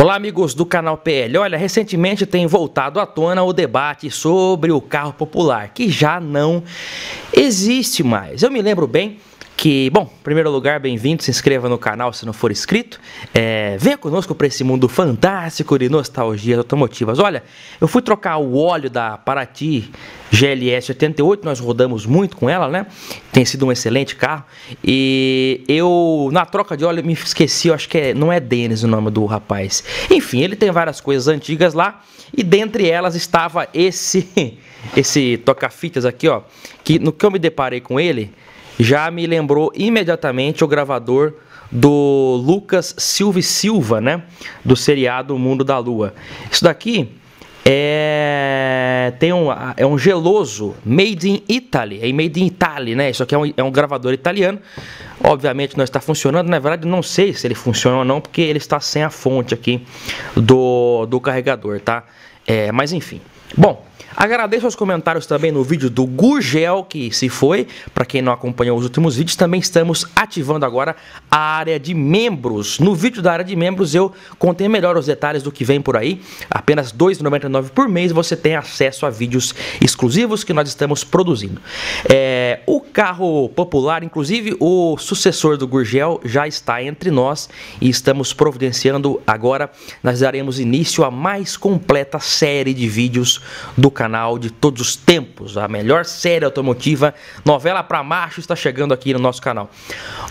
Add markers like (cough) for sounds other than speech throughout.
Olá, amigos do canal PL. Olha, recentemente tem voltado à tona o debate sobre o carro popular, que já não existe mais. Eu me lembro bem que, bom, em primeiro lugar, bem-vindo, se inscreva no canal se não for inscrito. É, venha conosco para esse mundo fantástico de nostalgias automotivas. Olha, eu fui trocar o óleo da Paraty GLS 88, nós rodamos muito com ela, né? Tem sido um excelente carro. E eu, na troca de óleo, me esqueci, eu acho que é, não é Denis o nome do rapaz. Enfim, ele tem várias coisas antigas lá. E dentre elas estava esse, (laughs) esse toca-fitas aqui, ó. Que no que eu me deparei com ele já me lembrou imediatamente o gravador do Lucas Silva Silva, né? Do seriado Mundo da Lua. Isso daqui é tem um é um geloso made in Italy, é made in Italy, né? Isso aqui é um, é um gravador italiano. Obviamente não está funcionando, na verdade não sei se ele funciona ou não, porque ele está sem a fonte aqui do, do carregador, tá? É, mas enfim. Bom, Agradeço os comentários também no vídeo do Gurgel, que se foi. Para quem não acompanhou os últimos vídeos, também estamos ativando agora a área de membros. No vídeo da área de membros eu contei melhor os detalhes do que vem por aí. Apenas R$ 2,99 por mês você tem acesso a vídeos exclusivos que nós estamos produzindo. É, o carro popular, inclusive o sucessor do Gurgel, já está entre nós e estamos providenciando agora. Nós daremos início à mais completa série de vídeos do canal canal de todos os tempos, a melhor série automotiva, novela para macho está chegando aqui no nosso canal.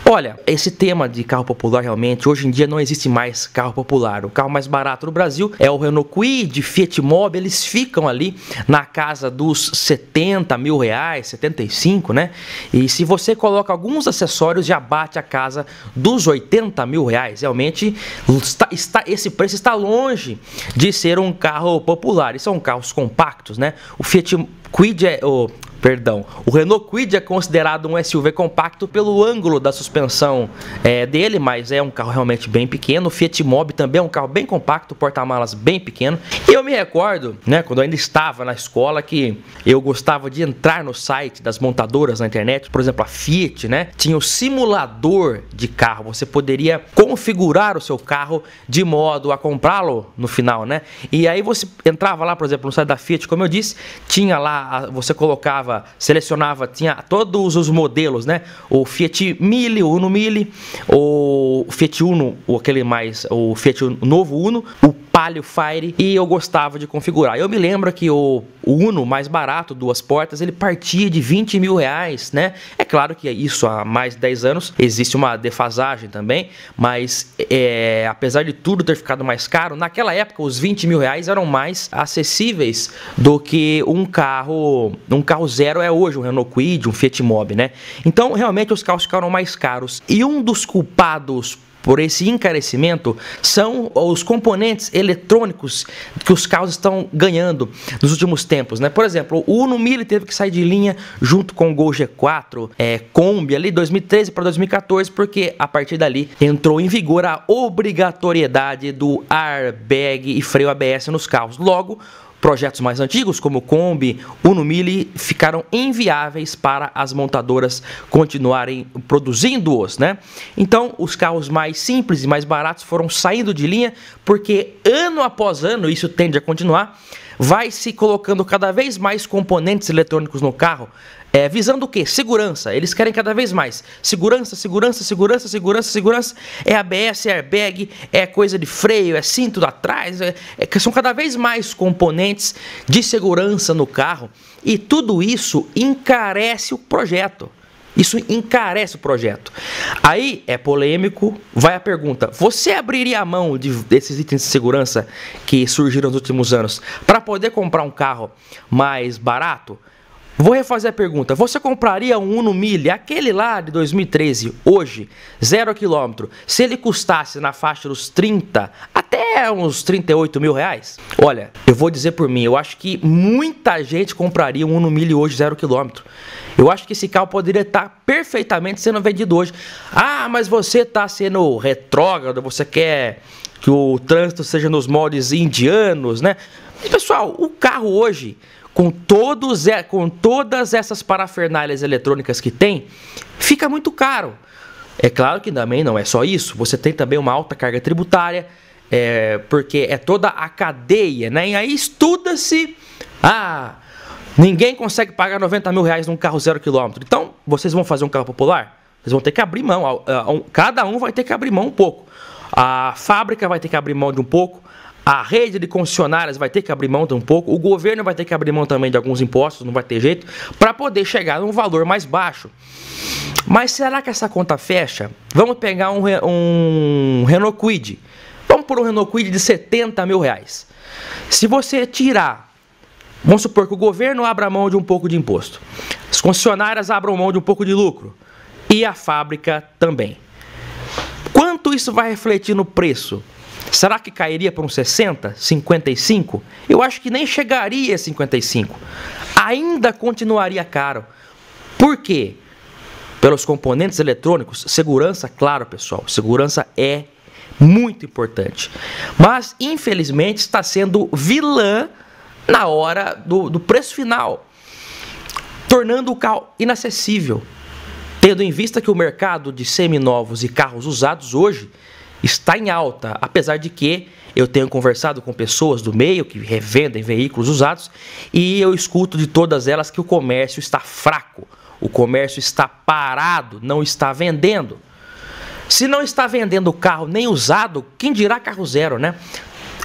Olha, esse tema de carro popular realmente, hoje em dia não existe mais carro popular. O carro mais barato no Brasil é o Renault Kwid, Fiat Mobi, eles ficam ali na casa dos 70 mil reais, 75, né? E se você coloca alguns acessórios, já bate a casa dos 80 mil reais. Realmente, está, está, esse preço está longe de ser um carro popular. E são carros compactos, né? né? O Fiat Quid é o Perdão. O Renault Kwid é considerado um SUV compacto pelo ângulo da suspensão é, dele, mas é um carro realmente bem pequeno. O Fiat Mobi também é um carro bem compacto, porta-malas bem pequeno. E eu me recordo, né, quando eu ainda estava na escola, que eu gostava de entrar no site das montadoras na internet, por exemplo, a Fiat, né, tinha o simulador de carro. Você poderia configurar o seu carro de modo a comprá-lo no final, né? E aí você entrava lá, por exemplo, no site da Fiat, como eu disse, tinha lá, você colocava selecionava, tinha todos os modelos, né? O Fiat Mille, o Uno Mille, o Fiat Uno, o aquele mais, o Fiat Novo Uno, o Palio Fire e eu gostava de configurar. Eu me lembro que o, Uno mais barato, duas portas, ele partia de 20 mil reais, né? É claro que isso há mais de 10 anos existe uma defasagem também, mas é, apesar de tudo ter ficado mais caro, naquela época os 20 mil reais eram mais acessíveis do que um carro, um carro zero é hoje, um Renault Kwid, um Fiat Mobi, né? Então realmente os carros ficaram mais caros. E um dos culpados por esse encarecimento são os componentes eletrônicos que os carros estão ganhando nos últimos tempos, né? Por exemplo, o Uno Mille teve que sair de linha junto com o Gol G4 é, Kombi ali 2013 para 2014 porque a partir dali entrou em vigor a obrigatoriedade do airbag e freio ABS nos carros. Logo, Projetos mais antigos, como o Kombi, Uno Mille, ficaram inviáveis para as montadoras continuarem produzindo-os, né? Então, os carros mais simples e mais baratos foram saindo de linha, porque ano após ano, isso tende a continuar, vai se colocando cada vez mais componentes eletrônicos no carro, é, visando o quê? Segurança. Eles querem cada vez mais. Segurança, segurança, segurança, segurança, segurança. É ABS, é airbag, é coisa de freio, é cinto atrás. É, é, são cada vez mais componentes de segurança no carro. E tudo isso encarece o projeto. Isso encarece o projeto. Aí é polêmico, vai a pergunta: você abriria a mão de, desses itens de segurança que surgiram nos últimos anos para poder comprar um carro mais barato? Vou refazer a pergunta: você compraria um Uno Mille, aquele lá de 2013, hoje, zero quilômetro, se ele custasse na faixa dos 30 até uns 38 mil reais? Olha, eu vou dizer por mim, eu acho que muita gente compraria um Uno Mille hoje, zero quilômetro. Eu acho que esse carro poderia estar perfeitamente sendo vendido hoje. Ah, mas você está sendo retrógrado, você quer que o trânsito seja nos moldes indianos, né? Pessoal, o carro hoje, com, todos, com todas essas parafernálias eletrônicas que tem, fica muito caro. É claro que também não é só isso, você tem também uma alta carga tributária, é, porque é toda a cadeia, né? E aí estuda-se, ah, ninguém consegue pagar 90 mil reais num carro zero quilômetro. Então, vocês vão fazer um carro popular? Vocês vão ter que abrir mão, cada um vai ter que abrir mão um pouco. A fábrica vai ter que abrir mão de um pouco, a rede de concessionárias vai ter que abrir mão um pouco, o governo vai ter que abrir mão também de alguns impostos, não vai ter jeito, para poder chegar num valor mais baixo. Mas será que essa conta fecha? Vamos pegar um, um Renault Quid. Vamos por um Renault Quid de 70 mil reais. Se você tirar, vamos supor que o governo abra mão de um pouco de imposto, as concessionárias abram mão de um pouco de lucro e a fábrica também. Quanto isso vai refletir no preço? Será que cairia para uns 60, 55? Eu acho que nem chegaria a 55. Ainda continuaria caro. Por quê? Pelos componentes eletrônicos, segurança, claro, pessoal, segurança é muito importante. Mas, infelizmente, está sendo vilã na hora do, do preço final, tornando o carro inacessível. Tendo em vista que o mercado de seminovos e carros usados hoje está em alta, apesar de que eu tenho conversado com pessoas do meio que revendem veículos usados e eu escuto de todas elas que o comércio está fraco, o comércio está parado, não está vendendo. Se não está vendendo carro nem usado, quem dirá carro zero, né?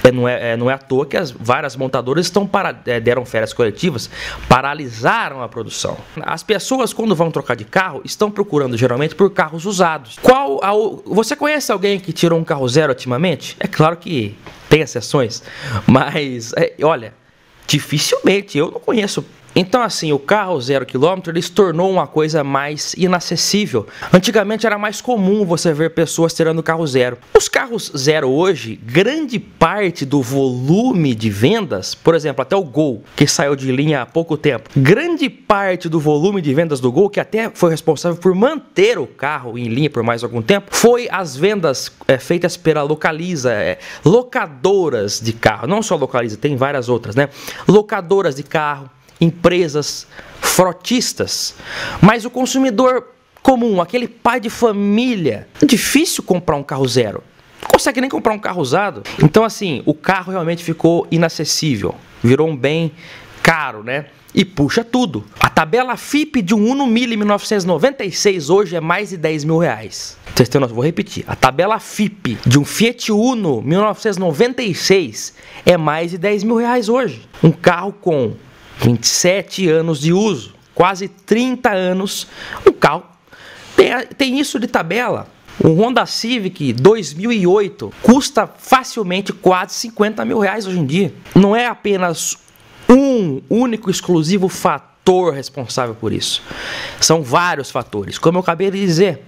É, não, é, é, não é à toa que as várias montadoras estão para, é, deram férias coletivas, paralisaram a produção. As pessoas, quando vão trocar de carro, estão procurando geralmente por carros usados. Qual a, Você conhece alguém que tirou um carro zero ultimamente? É claro que tem exceções, mas é, olha, dificilmente eu não conheço então, assim, o carro zero quilômetro ele se tornou uma coisa mais inacessível. Antigamente era mais comum você ver pessoas tirando carro zero. Os carros zero hoje, grande parte do volume de vendas, por exemplo, até o Gol, que saiu de linha há pouco tempo, grande parte do volume de vendas do Gol, que até foi responsável por manter o carro em linha por mais algum tempo, foi as vendas é, feitas pela Localiza, é, locadoras de carro, não só Localiza, tem várias outras, né? Locadoras de carro empresas frotistas. Mas o consumidor comum, aquele pai de família, é difícil comprar um carro zero. Não consegue nem comprar um carro usado. Então, assim, o carro realmente ficou inacessível. Virou um bem caro, né? E puxa tudo. A tabela FIP de um Uno Mille 1996 hoje é mais de 10 mil reais. Vocês têm noção? Vou repetir. A tabela FIP de um Fiat Uno 1996 é mais de 10 mil reais hoje. Um carro com 27 anos de uso, quase 30 anos. O carro tem, tem isso de tabela. Um Honda Civic 2008 custa facilmente quase 50 mil reais hoje em dia. Não é apenas um único exclusivo fator fator responsável por isso. São vários fatores. Como eu acabei de dizer,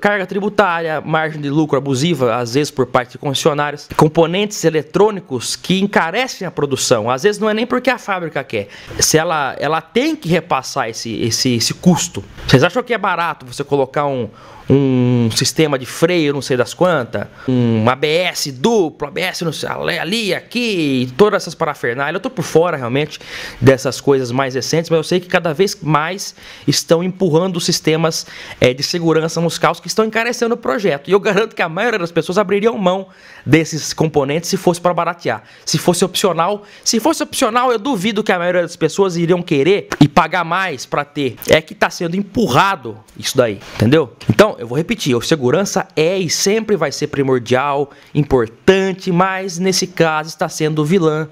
carga tributária, margem de lucro abusiva, às vezes por parte de concessionárias, componentes eletrônicos que encarecem a produção. Às vezes não é nem porque a fábrica quer. Se ela, ela tem que repassar esse, esse, esse custo. Vocês acham que é barato você colocar um, um sistema de freio, não sei das quantas, um ABS duplo, ABS não sei, ali, aqui, todas essas parafernálias. Eu tô por fora realmente dessas coisas mais recentes, mas eu sei que cada vez mais estão empurrando sistemas é, de segurança nos carros que estão encarecendo o projeto. E eu (laughs) garanto que a maioria das pessoas abririam mão desses componentes se fosse para baratear. Se fosse opcional, se fosse opcional, eu duvido que a maioria das pessoas iriam querer e pagar mais para ter. É que está sendo empurrado isso daí, entendeu? Então, eu vou repetir, a segurança é e sempre vai ser primordial, importante, mas nesse caso está sendo vilã.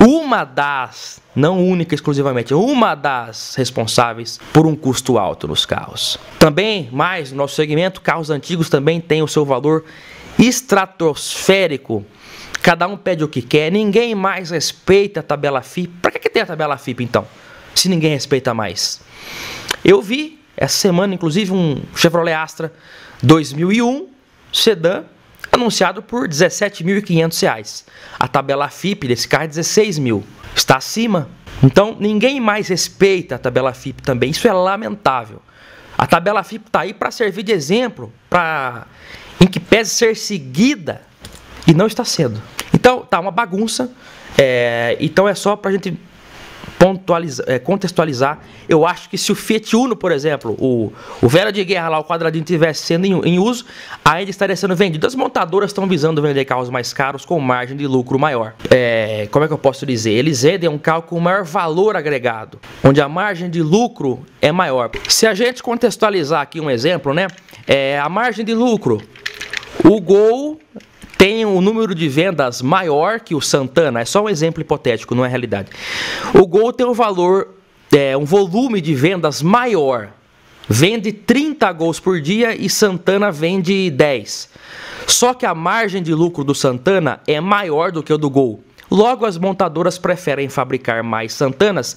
Uma das, não única exclusivamente, uma das responsáveis por um custo alto nos carros. Também, mais no nosso segmento, carros antigos também têm o seu valor estratosférico. Cada um pede o que quer, ninguém mais respeita a tabela FIP. Para que, que tem a tabela FIP então? Se ninguém respeita mais. Eu vi essa semana, inclusive, um Chevrolet Astra 2001 sedã anunciado por R$ 17.500. A tabela FIP desse carro é 16 mil. Está acima. Então, ninguém mais respeita a tabela FIP também. Isso é lamentável. A tabela FIP está aí para servir de exemplo, para em que pese ser seguida e não está sendo. Então, tá uma bagunça. É, então é só para a gente contextualizar. Eu acho que se o Fiat Uno, por exemplo, o, o Vera de Guerra lá, o quadradinho tivesse sendo em, em uso, ainda estaria sendo vendido. As montadoras estão visando vender carros mais caros com margem de lucro maior. É, como é que eu posso dizer? Eles vendem um carro com maior valor agregado, onde a margem de lucro é maior. Se a gente contextualizar aqui um exemplo, né? É, a margem de lucro. O Gol tem um número de vendas maior que o Santana, é só um exemplo hipotético, não é realidade. O Gol tem um valor, é, um volume de vendas maior. Vende 30 gols por dia e Santana vende 10. Só que a margem de lucro do Santana é maior do que o do Gol. Logo, as montadoras preferem fabricar mais Santanas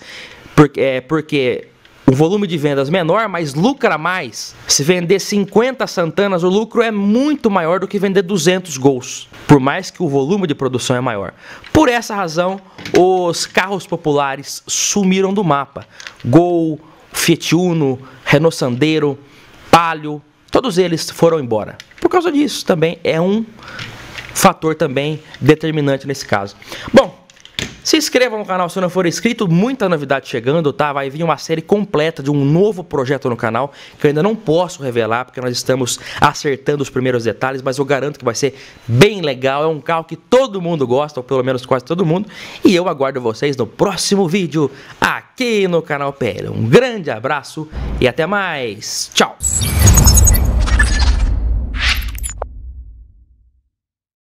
porque, é, porque o volume de vendas menor, mas lucra mais. Se vender 50 Santanas, o lucro é muito maior do que vender 200 gols, por mais que o volume de produção é maior. Por essa razão, os carros populares sumiram do mapa. Gol, Fiat Uno, Renault Sandero, Palio, todos eles foram embora. Por causa disso, também é um fator também determinante nesse caso. Bom, se inscreva no canal se não for inscrito, muita novidade chegando, tá? Vai vir uma série completa de um novo projeto no canal, que eu ainda não posso revelar, porque nós estamos acertando os primeiros detalhes, mas eu garanto que vai ser bem legal. É um carro que todo mundo gosta, ou pelo menos quase todo mundo, e eu aguardo vocês no próximo vídeo aqui no canal PL. Um grande abraço e até mais. Tchau!